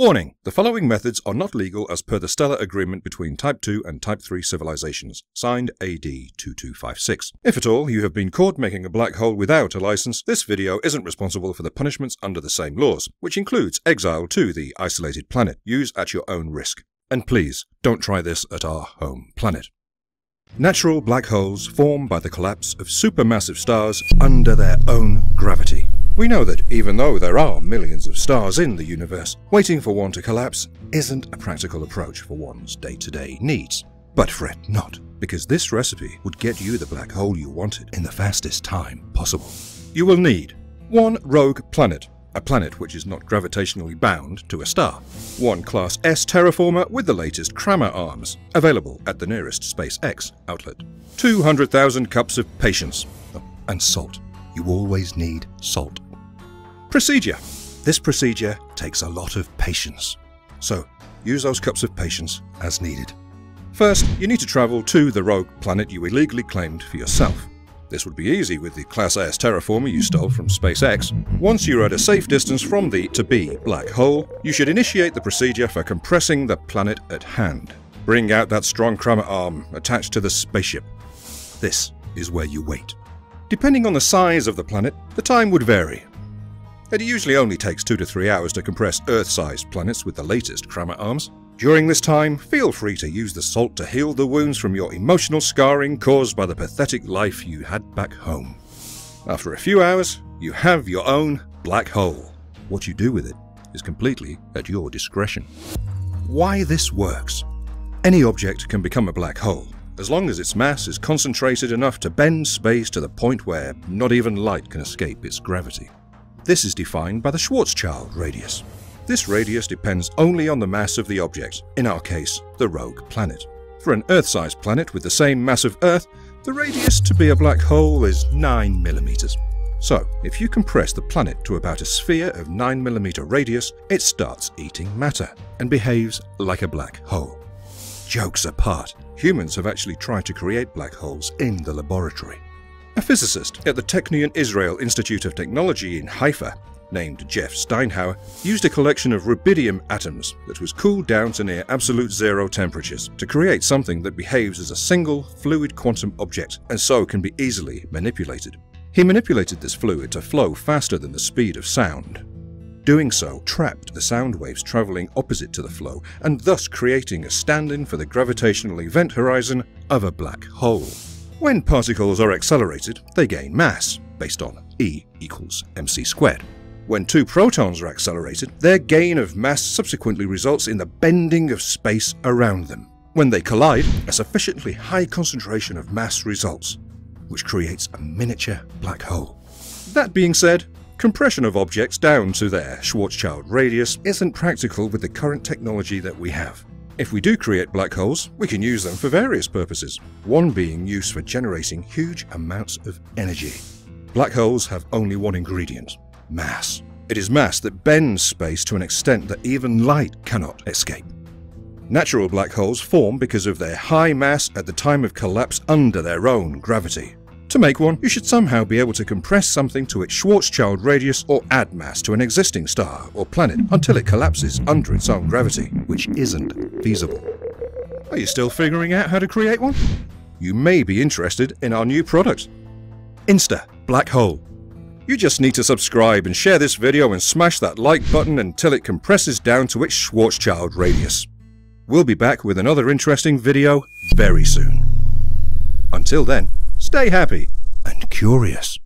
Warning! The following methods are not legal as per the Stellar Agreement between Type 2 and Type 3 civilizations, signed AD 2256. If at all you have been caught making a black hole without a license, this video isn't responsible for the punishments under the same laws, which includes exile to the isolated planet. Use at your own risk. And please, don't try this at our home planet. Natural black holes form by the collapse of supermassive stars under their own gravity. We know that even though there are millions of stars in the universe, waiting for one to collapse isn't a practical approach for one's day-to-day needs. But fret not, because this recipe would get you the black hole you wanted in the fastest time possible. You will need one rogue planet, a planet which is not gravitationally bound to a star. One Class S terraformer with the latest Cramer arms, available at the nearest SpaceX outlet. 200,000 cups of patience. Oh, and salt. You always need salt. Procedure. This procedure takes a lot of patience. So, use those cups of patience as needed. First, you need to travel to the rogue planet you illegally claimed for yourself. This would be easy with the Class S terraformer you stole from SpaceX. Once you're at a safe distance from the to-be black hole, you should initiate the procedure for compressing the planet at hand. Bring out that strong Cramer arm attached to the spaceship. This is where you wait. Depending on the size of the planet, the time would vary. It usually only takes two to three hours to compress Earth-sized planets with the latest Cramer arms. During this time, feel free to use the salt to heal the wounds from your emotional scarring caused by the pathetic life you had back home. After a few hours, you have your own black hole. What you do with it is completely at your discretion. Why this works? Any object can become a black hole, as long as its mass is concentrated enough to bend space to the point where not even light can escape its gravity. This is defined by the Schwarzschild radius. This radius depends only on the mass of the object, in our case, the rogue planet. For an Earth-sized planet with the same mass of Earth, the radius to be a black hole is 9 millimeters. So, if you compress the planet to about a sphere of 9mm radius, it starts eating matter and behaves like a black hole. Jokes apart, humans have actually tried to create black holes in the laboratory. A physicist at the Technion Israel Institute of Technology in Haifa, named Jeff Steinhauer, used a collection of rubidium atoms that was cooled down to near absolute zero temperatures to create something that behaves as a single fluid quantum object and so can be easily manipulated. He manipulated this fluid to flow faster than the speed of sound, Doing so trapped the sound waves travelling opposite to the flow, and thus creating a stand-in for the gravitational event horizon of a black hole. When particles are accelerated, they gain mass, based on E equals mc squared. When two protons are accelerated, their gain of mass subsequently results in the bending of space around them. When they collide, a sufficiently high concentration of mass results, which creates a miniature black hole. That being said, Compression of objects down to their Schwarzschild radius isn't practical with the current technology that we have. If we do create black holes, we can use them for various purposes, one being used for generating huge amounts of energy. Black holes have only one ingredient mass. It is mass that bends space to an extent that even light cannot escape. Natural black holes form because of their high mass at the time of collapse under their own gravity. To make one, you should somehow be able to compress something to its Schwarzschild radius or add mass to an existing star or planet until it collapses under its own gravity, which isn't feasible. Are you still figuring out how to create one? You may be interested in our new product, Insta Black Hole. You just need to subscribe and share this video and smash that like button until it compresses down to its Schwarzschild radius. We'll be back with another interesting video very soon. Until then, Stay happy and curious.